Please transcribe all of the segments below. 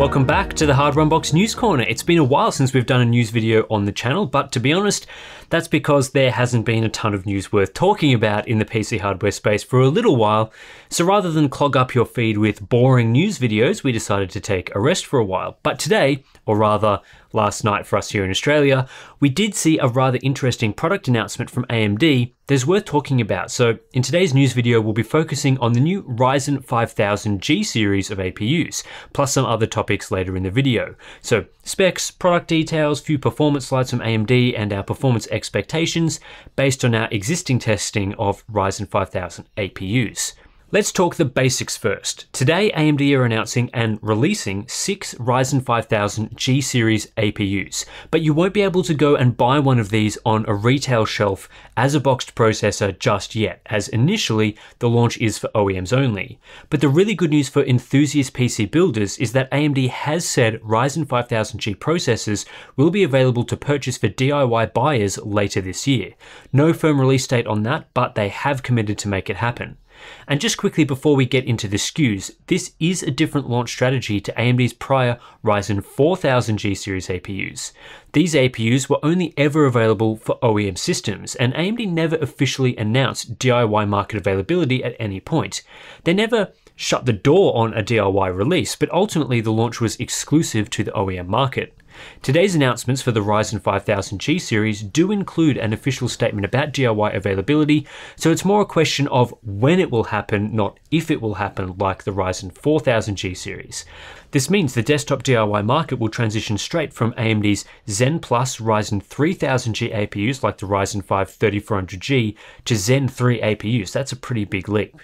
Welcome back to the Hardware Unboxed News Corner. It's been a while since we've done a news video on the channel, but to be honest, that's because there hasn't been a ton of news worth talking about in the PC hardware space for a little while. So rather than clog up your feed with boring news videos, we decided to take a rest for a while. But today, or rather last night for us here in Australia, we did see a rather interesting product announcement from AMD that's worth talking about. So in today's news video, we'll be focusing on the new Ryzen 5000 G series of APUs, plus some other topics later in the video. So specs, product details, few performance slides from AMD, and our performance expectations based on our existing testing of Ryzen 5000 APUs. Let's talk the basics first. Today, AMD are announcing and releasing six Ryzen 5000 G series APUs, but you won't be able to go and buy one of these on a retail shelf as a boxed processor just yet, as initially the launch is for OEMs only. But the really good news for enthusiast PC builders is that AMD has said Ryzen 5000 G processors will be available to purchase for DIY buyers later this year. No firm release date on that, but they have committed to make it happen. And just quickly before we get into the SKUs, this is a different launch strategy to AMD's prior Ryzen 4000 G series APUs. These APUs were only ever available for OEM systems, and AMD never officially announced DIY market availability at any point. They never shut the door on a DIY release, but ultimately the launch was exclusive to the OEM market. Today's announcements for the Ryzen 5000 G series do include an official statement about DIY availability, so it's more a question of when it will happen, not if it will happen, like the Ryzen 4000 G series. This means the desktop DIY market will transition straight from AMD's Zen Plus Ryzen 3000G APUs like the Ryzen 5 3400G to Zen 3 APUs. That's a pretty big leap.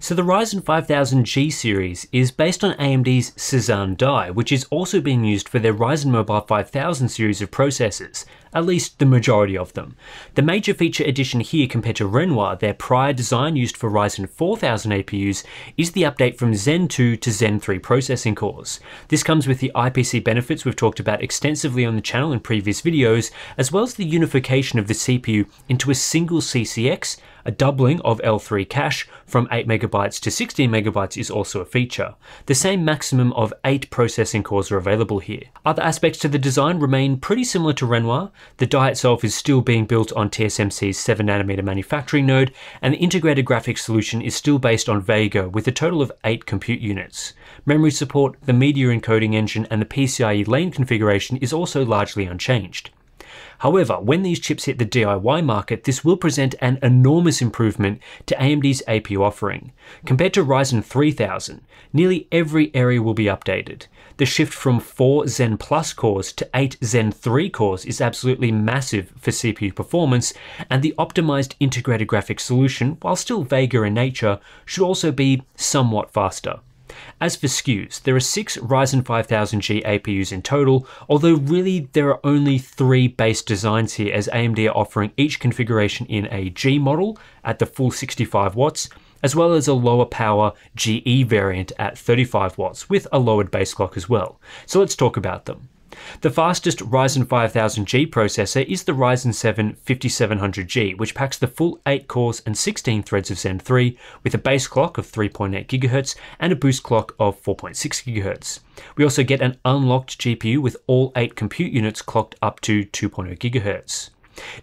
So the Ryzen 5000 G series is based on AMD's Cezanne die, which is also being used for their Ryzen Mobile 5000 series of processors, at least the majority of them. The major feature addition here compared to Renoir, their prior design used for Ryzen 4000 APUs, is the update from Zen 2 to Zen 3 processing cores. This comes with the IPC benefits we've talked about extensively on the channel in previous videos, as well as the unification of the CPU into a single CCX, a doubling of L3 cache from 8MB to 16MB is also a feature. The same maximum of 8 processing cores are available here. Other aspects to the design remain pretty similar to Renoir. The die itself is still being built on TSMC's 7nm manufacturing node, and the integrated graphics solution is still based on Vega with a total of 8 compute units. Memory support, the media encoding engine, and the PCIe lane configuration is also largely unchanged. However, when these chips hit the DIY market, this will present an enormous improvement to AMD's APU offering. Compared to Ryzen 3000, nearly every area will be updated. The shift from 4 Zen Plus cores to 8 Zen 3 cores is absolutely massive for CPU performance, and the optimized integrated graphics solution, while still Vega in nature, should also be somewhat faster. As for SKUs, there are six Ryzen 5000G APUs in total, although really there are only three base designs here as AMD are offering each configuration in a G model at the full 65 watts, as well as a lower power GE variant at 35 watts with a lowered base clock as well. So let's talk about them. The fastest Ryzen 5000G processor is the Ryzen 7 5700G, which packs the full 8 cores and 16 threads of Zen 3 with a base clock of 3.8 GHz and a boost clock of 4.6 GHz. We also get an unlocked GPU with all 8 compute units clocked up to 2.0 GHz.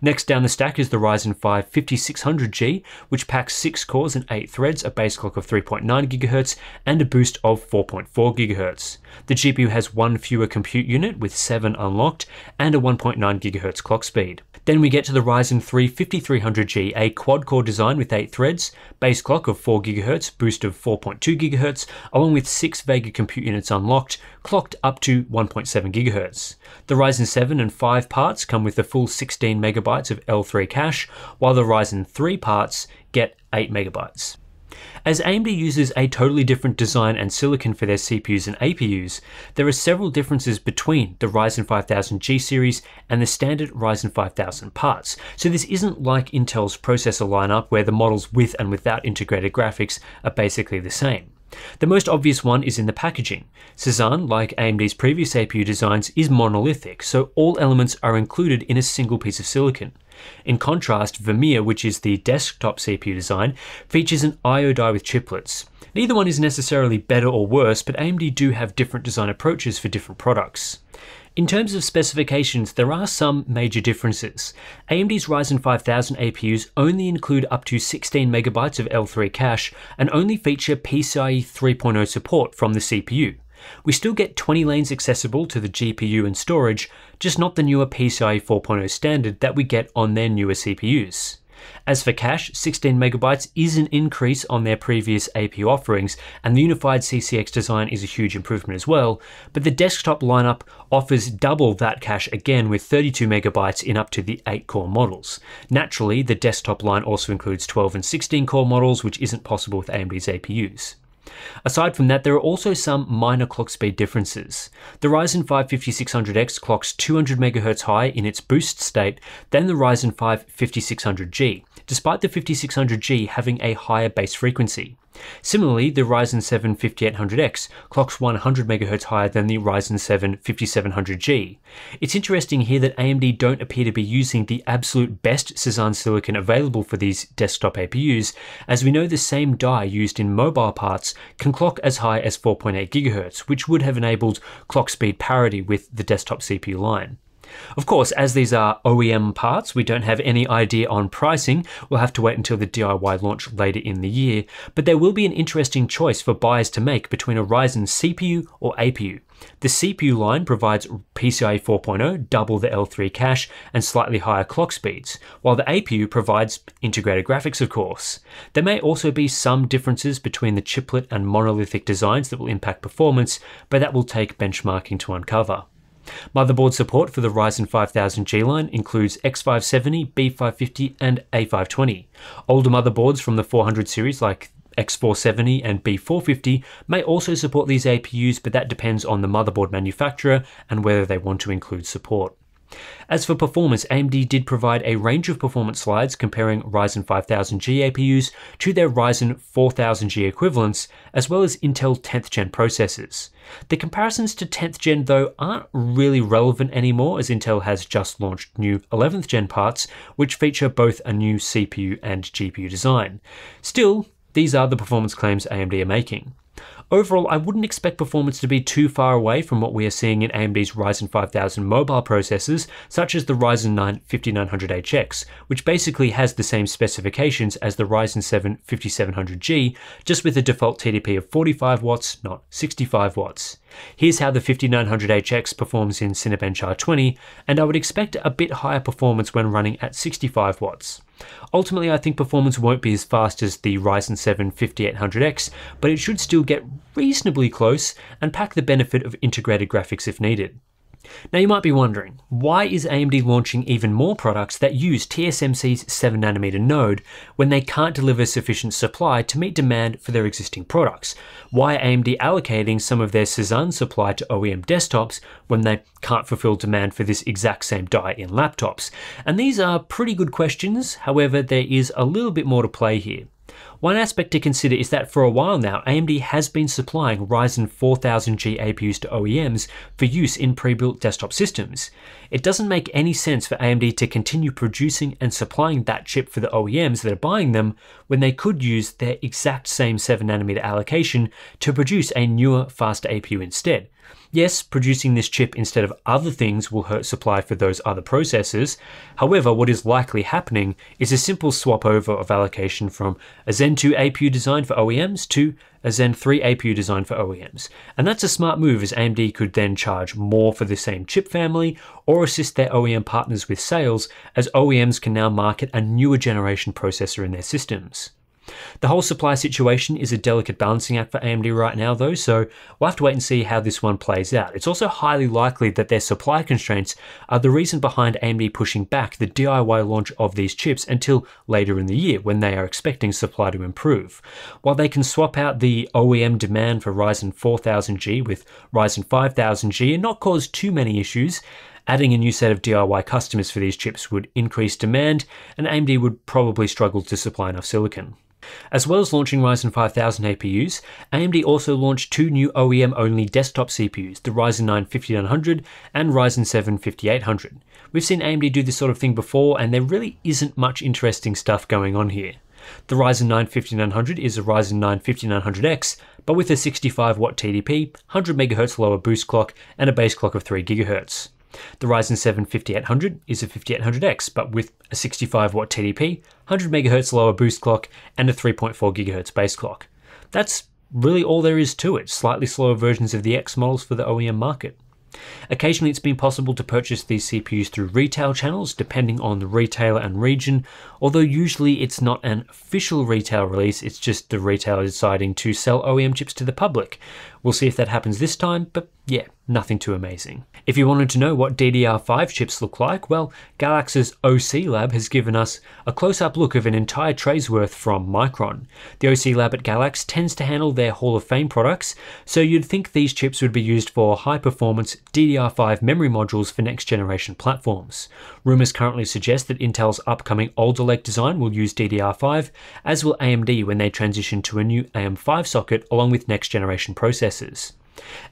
Next down the stack is the Ryzen 5 5600G, which packs 6 cores and 8 threads, a base clock of 3.9 GHz, and a boost of 4.4 GHz. The GPU has one fewer compute unit with 7 unlocked and a 1.9 GHz clock speed. Then we get to the Ryzen 3 5300G, a quad-core design with 8 threads, base clock of 4 GHz, boost of 4.2 GHz, along with 6 Vega compute units unlocked, clocked up to 1.7 GHz. The Ryzen 7 and 5 parts come with the full 16 megabytes of L3 cache, while the Ryzen 3 parts get 8 megabytes. As AMD uses a totally different design and silicon for their CPUs and APUs, there are several differences between the Ryzen 5000 G series and the standard Ryzen 5000 parts. So this isn't like Intel's processor lineup where the models with and without integrated graphics are basically the same. The most obvious one is in the packaging. Cezanne, like AMD's previous APU designs, is monolithic, so all elements are included in a single piece of silicon. In contrast, Vermeer, which is the desktop CPU design, features an IO die with chiplets. Neither one is necessarily better or worse, but AMD do have different design approaches for different products. In terms of specifications, there are some major differences. AMD's Ryzen 5000 APUs only include up to 16 megabytes of L3 cache and only feature PCIe 3.0 support from the CPU. We still get 20 lanes accessible to the GPU and storage, just not the newer PCIe 4.0 standard that we get on their newer CPUs. As for cache, 16 megabytes is an increase on their previous APU offerings, and the unified CCX design is a huge improvement as well, but the desktop lineup offers double that cache again with 32 megabytes in up to the 8 core models. Naturally, the desktop line also includes 12 and 16 core models, which isn't possible with AMD's APUs. Aside from that, there are also some minor clock speed differences. The Ryzen 5 5600X clocks 200 MHz higher in its boost state than the Ryzen 5 5600G, despite the 5600G having a higher base frequency. Similarly, the Ryzen 7 5800X clocks 100 MHz higher than the Ryzen 7 5700G. It's interesting here that AMD don't appear to be using the absolute best Cezanne silicon available for these desktop APUs, as we know the same die used in mobile parts can clock as high as 4.8 GHz, which would have enabled clock speed parity with the desktop CPU line. Of course, as these are OEM parts, we don't have any idea on pricing. We'll have to wait until the DIY launch later in the year, but there will be an interesting choice for buyers to make between a Ryzen CPU or APU. The CPU line provides PCIe 4.0, double the L3 cache, and slightly higher clock speeds, while the APU provides integrated graphics, of course. There may also be some differences between the chiplet and monolithic designs that will impact performance, but that will take benchmarking to uncover. Motherboard support for the Ryzen 5000G line includes X570, B550, and A520. Older motherboards from the 400 series like X470 and B450 may also support these APUs, but that depends on the motherboard manufacturer and whether they want to include support. As for performance, AMD did provide a range of performance slides comparing Ryzen 5000G APUs to their Ryzen 4000G equivalents, as well as Intel 10th gen processors. The comparisons to 10th gen though aren't really relevant anymore as Intel has just launched new 11th gen parts, which feature both a new CPU and GPU design. Still, these are the performance claims AMD are making. Overall, I wouldn't expect performance to be too far away from what we are seeing in AMD's Ryzen 5000 mobile processors, such as the Ryzen 9 5900HX, which basically has the same specifications as the Ryzen 7 5700G, just with a default TDP of 45 watts, not 65 watts. Here's how the 5900HX performs in Cinebench R20, and I would expect a bit higher performance when running at 65 watts. Ultimately, I think performance won't be as fast as the Ryzen 7 5800X, but it should still get reasonably close and pack the benefit of integrated graphics if needed. Now you might be wondering, why is AMD launching even more products that use TSMC's 7nm node when they can't deliver sufficient supply to meet demand for their existing products? Why AMD allocating some of their Cezanne supply to OEM desktops when they can't fulfill demand for this exact same die in laptops? And these are pretty good questions, however there is a little bit more to play here. One aspect to consider is that for a while now, AMD has been supplying Ryzen 4000G APUs to OEMs for use in pre-built desktop systems. It doesn't make any sense for AMD to continue producing and supplying that chip for the OEMs that are buying them when they could use their exact same 7nm allocation to produce a newer, faster APU instead. Yes, producing this chip instead of other things will hurt supply for those other processors. However, what is likely happening is a simple swap over of allocation from a Zen 2 APU design for OEMs to a Zen 3 APU design for OEMs. And that's a smart move as AMD could then charge more for the same chip family or assist their OEM partners with sales as OEMs can now market a newer generation processor in their systems. The whole supply situation is a delicate balancing act for AMD right now, though, so we'll have to wait and see how this one plays out. It's also highly likely that their supply constraints are the reason behind AMD pushing back the DIY launch of these chips until later in the year when they are expecting supply to improve. While they can swap out the OEM demand for Ryzen 4000G with Ryzen 5000G and not cause too many issues, Adding a new set of DIY customers for these chips would increase demand, and AMD would probably struggle to supply enough silicon. As well as launching Ryzen 5000 APUs, AMD also launched two new OEM only desktop CPUs, the Ryzen 9 5900 and Ryzen 7 5800. We've seen AMD do this sort of thing before, and there really isn't much interesting stuff going on here. The Ryzen 9 5900 is a Ryzen 9 5900X, but with a 65 watt TDP, 100 MHz lower boost clock, and a base clock of 3 GHz. The Ryzen 7 5800 is a 5800X, but with a 65 watt TDP, 100 MHz lower boost clock, and a 3.4 GHz base clock. That's really all there is to it, slightly slower versions of the X models for the OEM market. Occasionally, it's been possible to purchase these CPUs through retail channels, depending on the retailer and region, although usually it's not an official retail release, it's just the retailer deciding to sell OEM chips to the public. We'll see if that happens this time, but yeah, nothing too amazing. If you wanted to know what DDR5 chips look like, well, Galax's OC Lab has given us a close-up look of an entire tray's worth from Micron. The OC Lab at Galax tends to handle their Hall of Fame products, so you'd think these chips would be used for high-performance DDR5 memory modules for next-generation platforms. Rumours currently suggest that Intel's upcoming Alder Lake design will use DDR5, as will AMD when they transition to a new AM5 socket along with next-generation processors.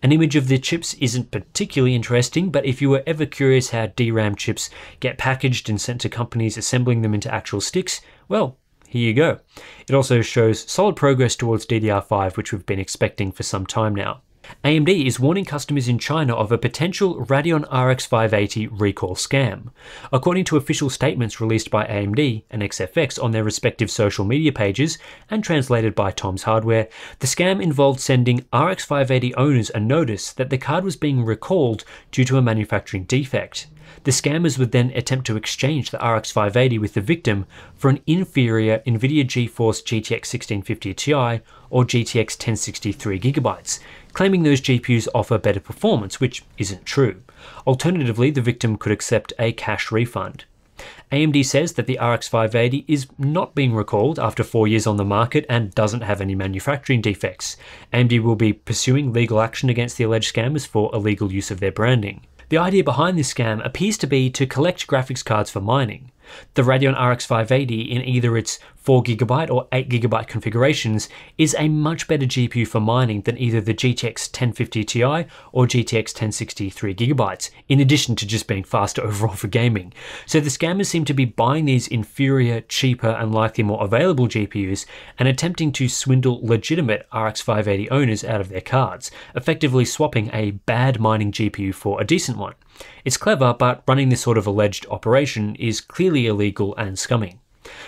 An image of the chips isn't particularly interesting, but if you were ever curious how DRAM chips get packaged and sent to companies assembling them into actual sticks, well, here you go. It also shows solid progress towards DDR5, which we've been expecting for some time now. AMD is warning customers in China of a potential Radeon RX 580 recall scam. According to official statements released by AMD and XFX on their respective social media pages and translated by Tom's Hardware, the scam involved sending RX 580 owners a notice that the card was being recalled due to a manufacturing defect. The scammers would then attempt to exchange the RX 580 with the victim for an inferior NVIDIA GeForce GTX 1650 Ti or GTX 1060 3GB, claiming those GPUs offer better performance, which isn't true. Alternatively, the victim could accept a cash refund. AMD says that the RX 580 is not being recalled after four years on the market and doesn't have any manufacturing defects. AMD will be pursuing legal action against the alleged scammers for illegal use of their branding. The idea behind this scam appears to be to collect graphics cards for mining. The Radeon RX 580 in either its 4GB or 8GB configurations is a much better GPU for mining than either the GTX 1050 Ti or GTX 1060 3GB, in addition to just being faster overall for gaming. So the scammers seem to be buying these inferior, cheaper, and likely more available GPUs and attempting to swindle legitimate RX 580 owners out of their cards, effectively swapping a bad mining GPU for a decent one. It's clever, but running this sort of alleged operation is clearly illegal and scummy.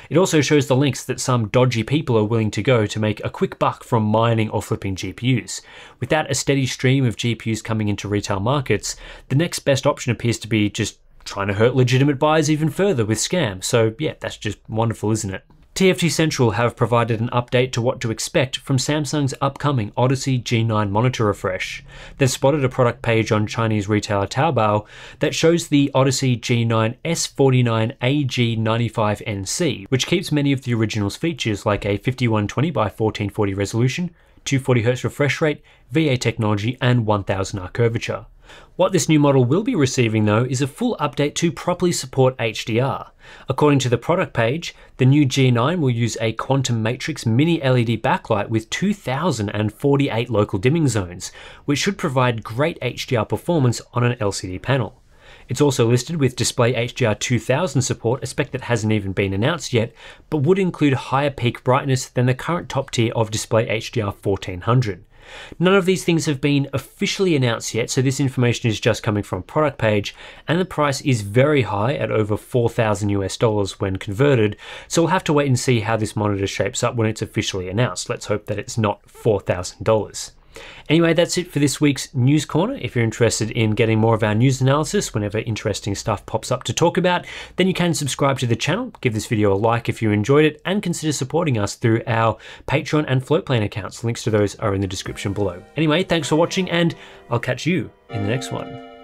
It also shows the links that some dodgy people are willing to go to make a quick buck from mining or flipping GPUs. Without a steady stream of GPUs coming into retail markets, the next best option appears to be just trying to hurt legitimate buyers even further with scams. So yeah, that's just wonderful, isn't it? TFT Central have provided an update to what to expect from Samsung's upcoming Odyssey G9 monitor refresh. They've spotted a product page on Chinese retailer Taobao that shows the Odyssey G9 S49AG95NC, which keeps many of the original's features like a 5120x1440 resolution, 240Hz refresh rate, VA technology, and 1000R curvature. What this new model will be receiving though is a full update to properly support HDR. According to the product page, the new G9 will use a quantum matrix mini LED backlight with 2048 local dimming zones, which should provide great HDR performance on an LCD panel. It's also listed with Display HDR 2000 support, a spec that hasn't even been announced yet, but would include higher peak brightness than the current top tier of Display HDR 1400. None of these things have been officially announced yet, so this information is just coming from a product page, and the price is very high at over 4,000 US dollars when converted, so we'll have to wait and see how this monitor shapes up when it's officially announced. Let's hope that it's not $4,000. Anyway, that's it for this week's News Corner. If you're interested in getting more of our news analysis whenever interesting stuff pops up to talk about, then you can subscribe to the channel, give this video a like if you enjoyed it, and consider supporting us through our Patreon and Floatplane accounts. Links to those are in the description below. Anyway, thanks for watching, and I'll catch you in the next one.